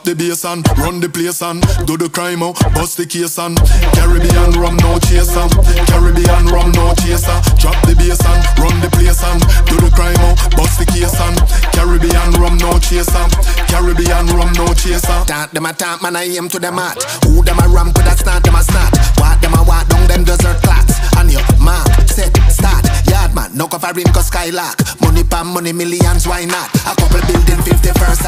Drop the bass and run the place and do the crime out, bust the case and Caribbean rum no chaser, Caribbean rum no chaser. Drop the bass and run the place and do the crime out, bust the case and Caribbean rum no chaser, Caribbean rum no chaser. Tap them a tap, man I aim to them mat. Who them a ram could a start them a start. What them a walk down them desert clocks. And your mark, set, start. Yard man, no covering cause skylark. Money pan money millions, why not? A couple building 51st